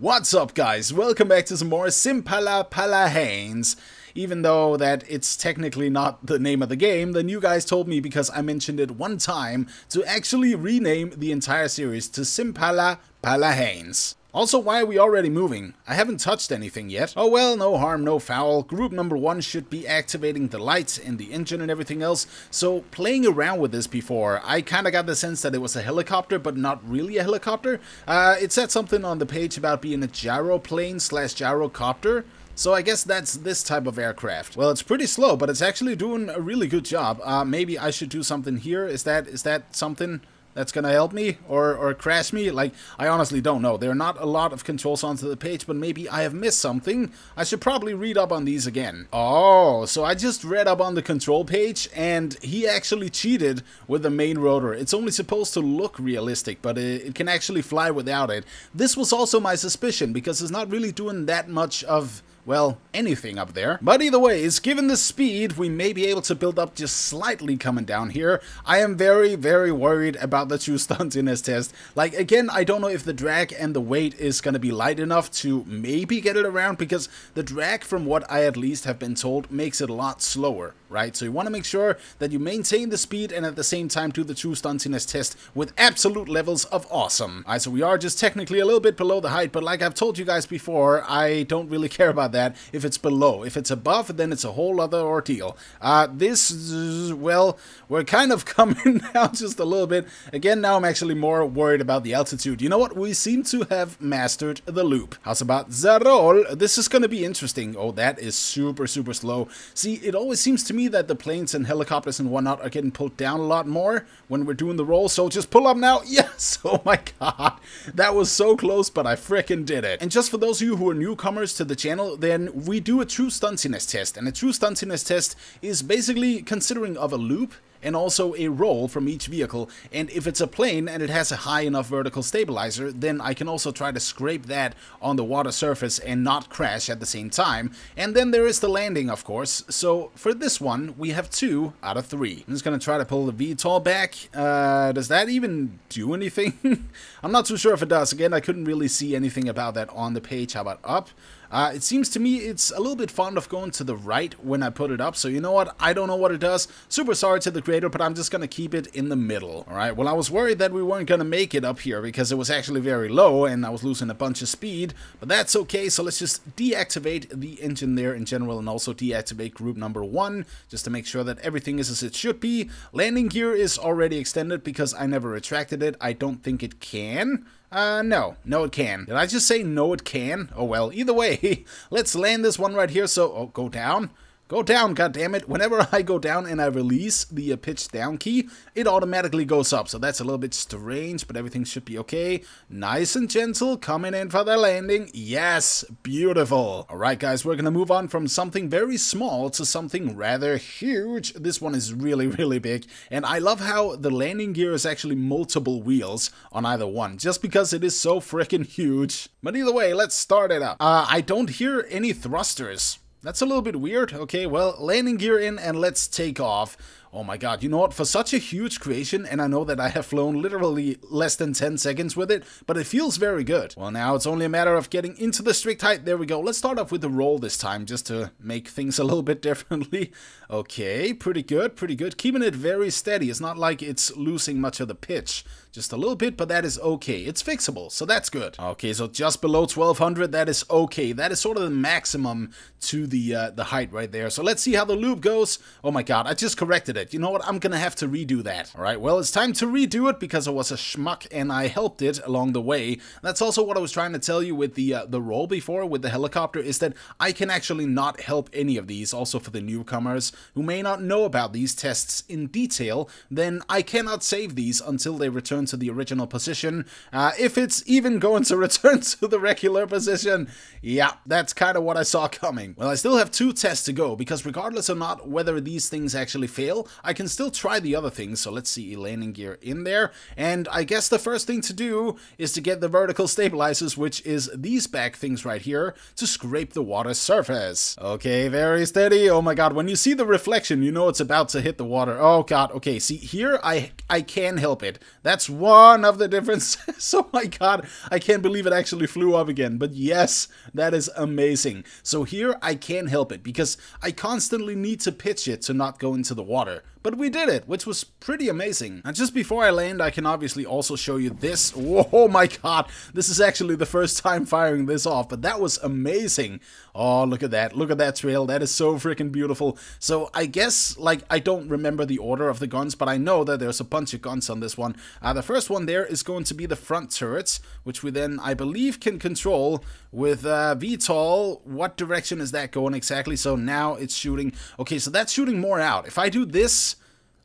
What's up guys, welcome back to some more Simpala Palahanes. Even though that it's technically not the name of the game, then you guys told me because I mentioned it one time to actually rename the entire series to Simpala Palahanes. Also, why are we already moving? I haven't touched anything yet. Oh well, no harm, no foul. Group number one should be activating the lights and the engine and everything else. So, playing around with this before, I kinda got the sense that it was a helicopter, but not really a helicopter. Uh, it said something on the page about being a gyroplane slash gyrocopter. So I guess that's this type of aircraft. Well, it's pretty slow, but it's actually doing a really good job. Uh, maybe I should do something here. Is that is that something? That's gonna help me or, or crash me? Like, I honestly don't know. There are not a lot of controls onto the page, but maybe I have missed something. I should probably read up on these again. Oh, so I just read up on the control page, and he actually cheated with the main rotor. It's only supposed to look realistic, but it, it can actually fly without it. This was also my suspicion, because it's not really doing that much of well, anything up there. But either ways, given the speed, we may be able to build up just slightly coming down here. I am very, very worried about the true stuntiness test. Like, again, I don't know if the drag and the weight is going to be light enough to maybe get it around, because the drag, from what I at least have been told, makes it a lot slower, right? So you want to make sure that you maintain the speed and at the same time do the true stuntiness test with absolute levels of awesome. Alright, so we are just technically a little bit below the height, but like I've told you guys before, I don't really care about that if it's below. If it's above, then it's a whole other ordeal. Uh, this, well, we're kind of coming down just a little bit. Again, now I'm actually more worried about the altitude. You know what? We seem to have mastered the loop. How's about Zarol? This is going to be interesting. Oh, that is super, super slow. See, it always seems to me that the planes and helicopters and whatnot are getting pulled down a lot more when we're doing the roll. So just pull up now. Yes! Oh my god. That was so close, but I fricking did it. And just for those of you who are newcomers to the channel, then we do a true stuntiness test. And a true stuntiness test is basically considering of a loop and also a roll from each vehicle. And if it's a plane and it has a high enough vertical stabilizer, then I can also try to scrape that on the water surface and not crash at the same time. And then there is the landing, of course. So for this one, we have two out of three. I'm just gonna try to pull the VTOL back. Uh, does that even do anything? I'm not too sure if it does. Again, I couldn't really see anything about that on the page. How about up? Uh, it seems to me it's a little bit fond of going to the right when I put it up, so you know what, I don't know what it does. Super sorry to the creator, but I'm just going to keep it in the middle. Alright, well I was worried that we weren't going to make it up here because it was actually very low and I was losing a bunch of speed, but that's okay, so let's just deactivate the engine there in general and also deactivate group number one, just to make sure that everything is as it should be. Landing gear is already extended because I never retracted it. I don't think it can. Uh, no. No, it can. Did I just say no, it can? Oh, well, either way, let's land this one right here. So, oh, go down. Go down, goddammit. Whenever I go down and I release the uh, pitch down key, it automatically goes up. So that's a little bit strange, but everything should be okay. Nice and gentle, coming in for the landing. Yes, beautiful. Alright guys, we're gonna move on from something very small to something rather huge. This one is really, really big. And I love how the landing gear is actually multiple wheels on either one, just because it is so freaking huge. But either way, let's start it up. Uh, I don't hear any thrusters. That's a little bit weird. Okay, well, landing gear in and let's take off. Oh my god, you know what? For such a huge creation, and I know that I have flown literally less than 10 seconds with it, but it feels very good. Well, now it's only a matter of getting into the strict height. There we go. Let's start off with the roll this time, just to make things a little bit differently. Okay, pretty good, pretty good. Keeping it very steady. It's not like it's losing much of the pitch. Just a little bit, but that is okay. It's fixable, so that's good. Okay, so just below 1200, that is okay. That is sort of the maximum to the uh, the height right there. So let's see how the loop goes. Oh my god, I just corrected You know what? I'm gonna have to redo that. Alright, well, it's time to redo it because I was a schmuck and I helped it along the way. That's also what I was trying to tell you with the, uh, the roll before with the helicopter is that I can actually not help any of these. Also for the newcomers who may not know about these tests in detail, then I cannot save these until they return to the original position. Uh, if it's even going to return to the regular position, yeah, that's kind of what I saw coming. Well, I still have two tests to go because regardless or not whether these things actually fail, I can still try the other things. So let's see landing gear in there. And I guess the first thing to do is to get the vertical stabilizers, which is these back things right here, to scrape the water surface. Okay, very steady. Oh my god, when you see the reflection, you know it's about to hit the water. Oh god, okay, see here, I, I can help it. That's one of the differences. oh my god, I can't believe it actually flew up again. But yes, that is amazing. So here, I can help it because I constantly need to pitch it to not go into the water there. But we did it, which was pretty amazing. And just before I land, I can obviously also show you this. Oh my god, this is actually the first time firing this off, but that was amazing. Oh, look at that. Look at that trail. That is so freaking beautiful. So I guess, like, I don't remember the order of the guns, but I know that there's a bunch of guns on this one. Uh, the first one there is going to be the front turrets, which we then, I believe, can control with uh, VTOL. What direction is that going exactly? So now it's shooting. Okay, so that's shooting more out. If I do this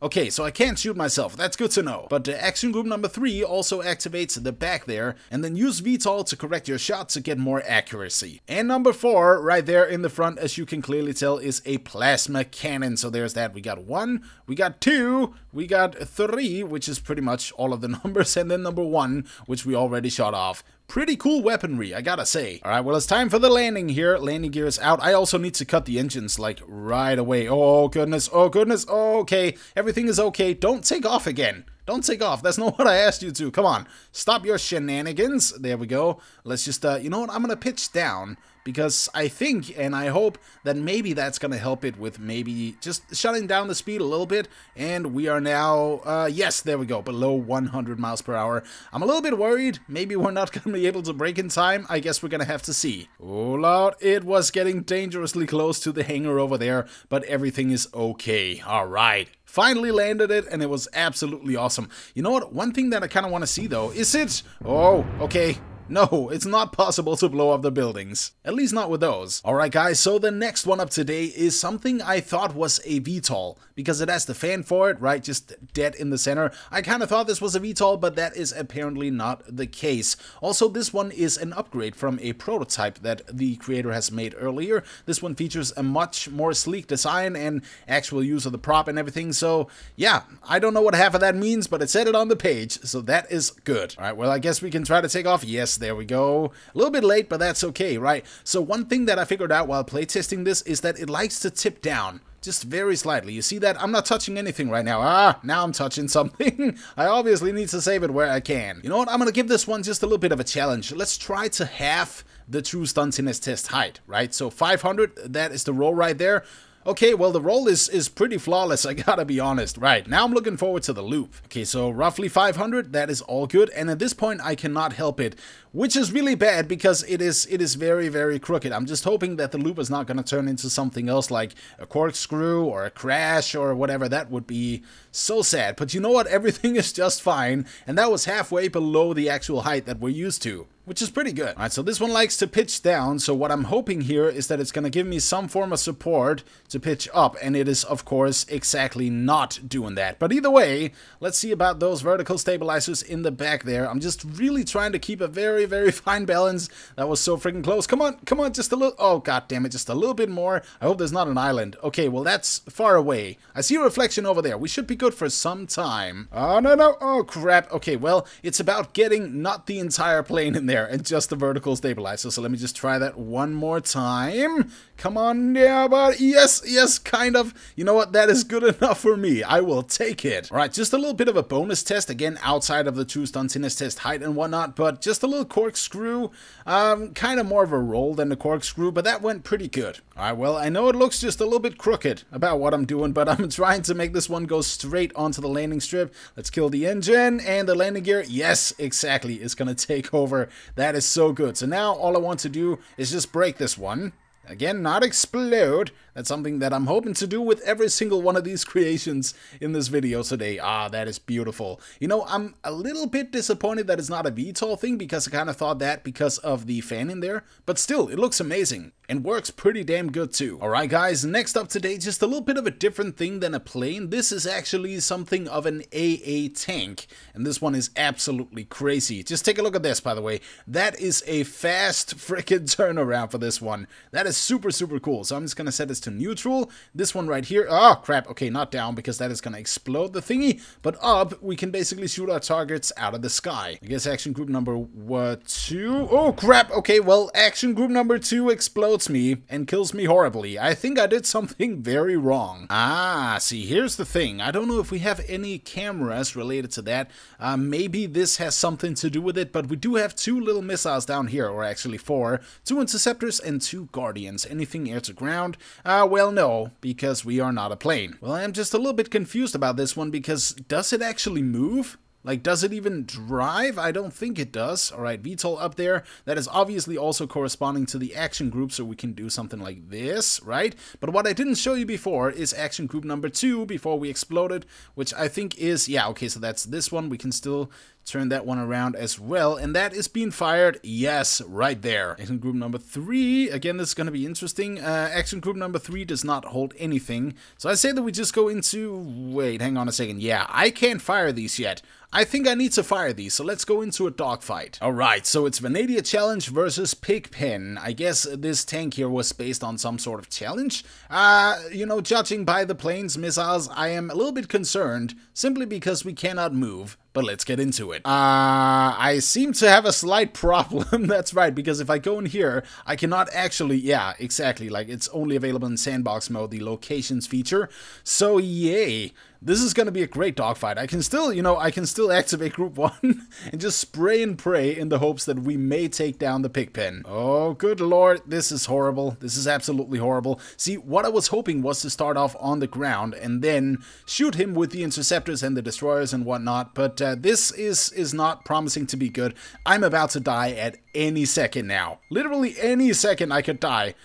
Okay, so I can't shoot myself, that's good to know. But the action group number 3 also activates the back there, and then use VTOL to correct your shot to get more accuracy. And number 4, right there in the front, as you can clearly tell, is a plasma cannon. So there's that, we got 1, we got 2, we got 3, which is pretty much all of the numbers, and then number 1, which we already shot off. Pretty cool weaponry, I gotta say. Alright, well it's time for the landing here. Landing gear is out. I also need to cut the engines, like, right away. Oh goodness, oh goodness, oh, okay. Everything is okay. Don't take off again. Don't take off. That's not what I asked you to. Come on. Stop your shenanigans. There we go. Let's just, uh, you know what? I'm gonna pitch down because I think and I hope that maybe that's going to help it with maybe just shutting down the speed a little bit. And we are now, uh, yes, there we go, below 100 miles per hour. I'm a little bit worried. Maybe we're not going to be able to brake in time. I guess we're going to have to see. Oh, Lord, it was getting dangerously close to the hangar over there, but everything is okay. All right. Finally landed it, and it was absolutely awesome. You know what? One thing that I kind of want to see, though, is it... Oh, okay. No, it's not possible to blow up the buildings. At least not with those. Alright guys, so the next one up today is something I thought was a VTOL, because it has the fan for it, right, just dead in the center. I kind of thought this was a VTOL, but that is apparently not the case. Also, this one is an upgrade from a prototype that the creator has made earlier. This one features a much more sleek design and actual use of the prop and everything, so yeah, I don't know what half of that means, but it said it on the page, so that is good. Alright, well I guess we can try to take off. Yes, there we go. A little bit late, but that's okay, right? So one thing that I figured out while playtesting this is that it likes to tip down just very slightly. You see that? I'm not touching anything right now. Ah, now I'm touching something. I obviously need to save it where I can. You know what? I'm gonna give this one just a little bit of a challenge. Let's try to half the true stuntiness test height, right? So 500, that is the roll right there. Okay, well, the roll is, is pretty flawless, I gotta be honest. Right, now I'm looking forward to the loop. Okay, so roughly 500, that is all good. And at this point, I cannot help it, which is really bad because it is it is very, very crooked. I'm just hoping that the loop is not gonna turn into something else like a corkscrew or a crash or whatever. That would be so sad. But you know what? Everything is just fine. And that was halfway below the actual height that we're used to which is pretty good. Alright, so this one likes to pitch down, so what I'm hoping here is that it's going to give me some form of support to pitch up, and it is, of course, exactly not doing that. But either way, let's see about those vertical stabilizers in the back there. I'm just really trying to keep a very, very fine balance. That was so freaking close. Come on, come on, just a little... Oh, god damn it, just a little bit more. I hope there's not an island. Okay, well, that's far away. I see a reflection over there. We should be good for some time. Oh, no, no. Oh, crap. Okay, well, it's about getting not the entire plane in there there and just the vertical stabilizer. So let me just try that one more time. Come on, yeah, but yes, yes, kind of. You know what? That is good enough for me. I will take it. All right, just a little bit of a bonus test, again, outside of the true stuntiness test height and whatnot, but just a little corkscrew. Um, kind of more of a roll than the corkscrew, but that went pretty good. All right, well, I know it looks just a little bit crooked about what I'm doing, but I'm trying to make this one go straight onto the landing strip. Let's kill the engine and the landing gear. Yes, exactly, is going to take over. That is so good. So now all I want to do is just brake this one. Again, not explode. That's something that I'm hoping to do with every single one of these creations in this video today. Ah, that is beautiful. You know, I'm a little bit disappointed that it's not a VTOL thing because I kind of thought that because of the fan in there. But still, it looks amazing and works pretty damn good too. Alright guys, next up today, just a little bit of a different thing than a plane. This is actually something of an AA tank, and this one is absolutely crazy. Just take a look at this, by the way. That is a fast freaking turnaround for this one. That is super, super cool. So I'm just going to set this to neutral. This one right here, oh crap, okay, not down because that is going to explode the thingy, but up, we can basically shoot our targets out of the sky. I guess action group number what, two? Oh crap, okay, well, action group number two explodes me and kills me horribly. I think I did something very wrong. Ah, see, here's the thing. I don't know if we have any cameras related to that. Uh, maybe this has something to do with it, but we do have two little missiles down here, or actually four. Two interceptors and two guardians. Anything air to ground? Uh, Ah, well, no, because we are not a plane. Well, I'm just a little bit confused about this one, because does it actually move? Like, does it even drive? I don't think it does. All right, VTOL up there. That is obviously also corresponding to the action group, so we can do something like this, right? But what I didn't show you before is action group number two before we exploded, which I think is, yeah, okay, so that's this one. We can still turn that one around as well. And that is being fired, yes, right there. Action group number three, again, this is going to be interesting. Uh, action group number three does not hold anything. So I say that we just go into, wait, hang on a second. Yeah, I can't fire these yet. I think I need to fire these, so let's go into a dogfight. Alright, so it's Vanadia Challenge versus Pigpen. I guess this tank here was based on some sort of challenge. Uh, you know, judging by the plane's missiles, I am a little bit concerned, simply because we cannot move but let's get into it. Uh, I seem to have a slight problem, that's right, because if I go in here, I cannot actually, yeah, exactly, like it's only available in sandbox mode, the locations feature, so yay. This is going to be a great dogfight. I can still, you know, I can still activate Group 1 and just spray and pray in the hopes that we may take down the pigpen. Oh, good lord, this is horrible. This is absolutely horrible. See, what I was hoping was to start off on the ground and then shoot him with the interceptors and the destroyers and whatnot, but uh, this is, is not promising to be good. I'm about to die at any second now. Literally any second I could die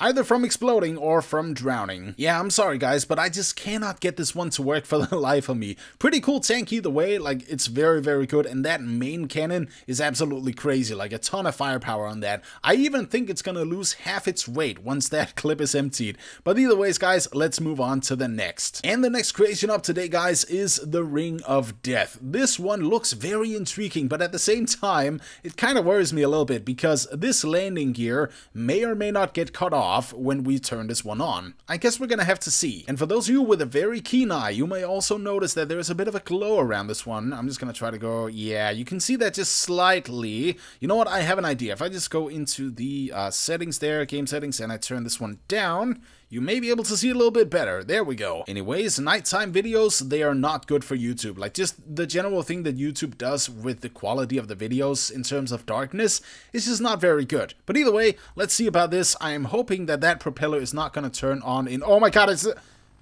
either from exploding or from drowning. Yeah, I'm sorry guys, but I just cannot get this one to work for the life of me. Pretty cool tank either way, like it's very, very good, and that main cannon is absolutely crazy, like a ton of firepower on that. I even think it's gonna lose half its weight once that clip is emptied. But either ways, guys, let's move on to the next. And the next creation up today, guys, is the Ring of Death. This one looks very intriguing, but at the same time, it kind of worries me a little bit because this landing gear may or may not get cut off off when we turn this one on. I guess we're gonna have to see. And for those of you with a very keen eye, you may also notice that there is a bit of a glow around this one. I'm just gonna try to go, yeah, you can see that just slightly. You know what, I have an idea. If I just go into the uh, settings there, game settings, and I turn this one down, you may be able to see a little bit better. There we go. Anyways, nighttime videos, they are not good for YouTube. Like just the general thing that YouTube does with the quality of the videos in terms of darkness is just not very good. But either way, let's see about this. I am hoping that that propeller is not going to turn on in... Oh my god, it's...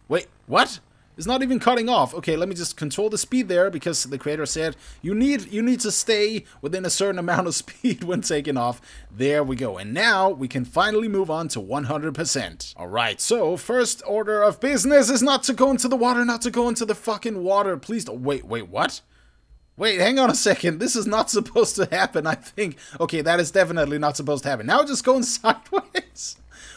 Wait, what? It's not even cutting off. Okay, let me just control the speed there because the creator said you need you need to stay within a certain amount of speed when taking off. There we go. And now we can finally move on to 100%. Alright, so first order of business is not to go into the water, not to go into the fucking water. Please don't. Wait, wait, what? Wait, hang on a second. This is not supposed to happen, I think. Okay, that is definitely not supposed to happen. Now just going sideways.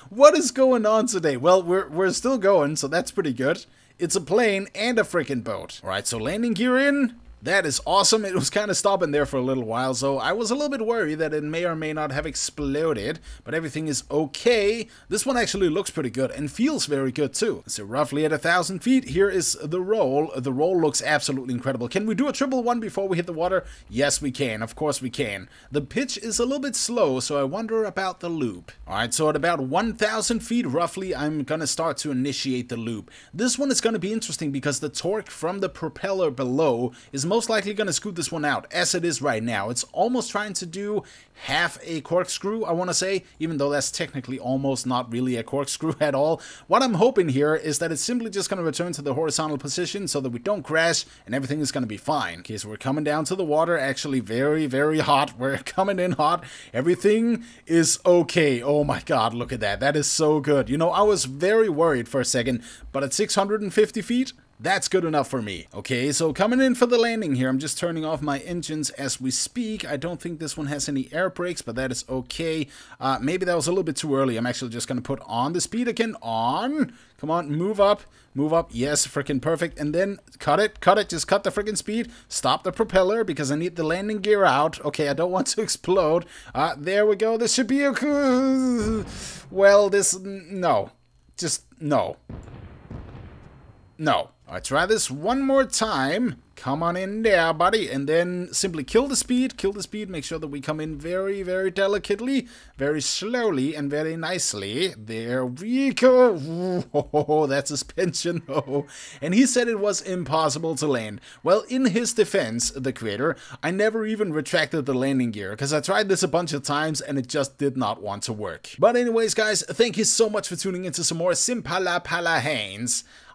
What is going on today? Well, we're, we're still going, so that's pretty good. It's a plane and a freaking boat. Alright, so landing gear in. That is awesome. It was kind of stopping there for a little while, so I was a little bit worried that it may or may not have exploded, but everything is okay. This one actually looks pretty good and feels very good too. So roughly at a thousand feet, here is the roll. The roll looks absolutely incredible. Can we do a triple one before we hit the water? Yes, we can. Of course we can. The pitch is a little bit slow, so I wonder about the loop. Alright, so at about 1,000 feet roughly, I'm gonna start to initiate the loop. This one is gonna be interesting because the torque from the propeller below is most likely going to scoot this one out, as it is right now. It's almost trying to do half a corkscrew, I want to say, even though that's technically almost not really a corkscrew at all. What I'm hoping here is that it's simply just going to return to the horizontal position so that we don't crash and everything is going to be fine. Okay, so we're coming down to the water, actually very, very hot. We're coming in hot. Everything is okay. Oh my god, look at that. That is so good. You know, I was very worried for a second, but at 650 feet, That's good enough for me. Okay, so coming in for the landing here, I'm just turning off my engines as we speak. I don't think this one has any air brakes, but that is okay. Uh, maybe that was a little bit too early. I'm actually just going to put on the speed again. On. Come on, move up. Move up. Yes, freaking perfect. And then cut it. Cut it. Just cut the freaking speed. Stop the propeller because I need the landing gear out. Okay, I don't want to explode. Uh, there we go. This should be a... Well, this... No. Just no. No. I try this one more time. Come on in there, buddy. And then simply kill the speed, kill the speed. Make sure that we come in very, very delicately, very slowly, and very nicely. There we go. Oh, that suspension, oh. And he said it was impossible to land. Well, in his defense, the creator, I never even retracted the landing gear, because I tried this a bunch of times and it just did not want to work. But anyways, guys, thank you so much for tuning into some more Simpala Pala.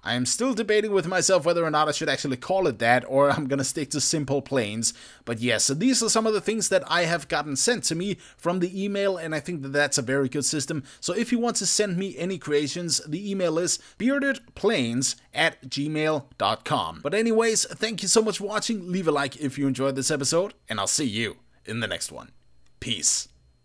I am still debating with myself whether or not I should actually call it that, or I'm gonna stick to simple planes. But yes, so these are some of the things that I have gotten sent to me from the email, and I think that that's a very good system. So if you want to send me any creations, the email is beardedplanes at gmail.com. But anyways, thank you so much for watching. Leave a like if you enjoyed this episode, and I'll see you in the next one. Peace.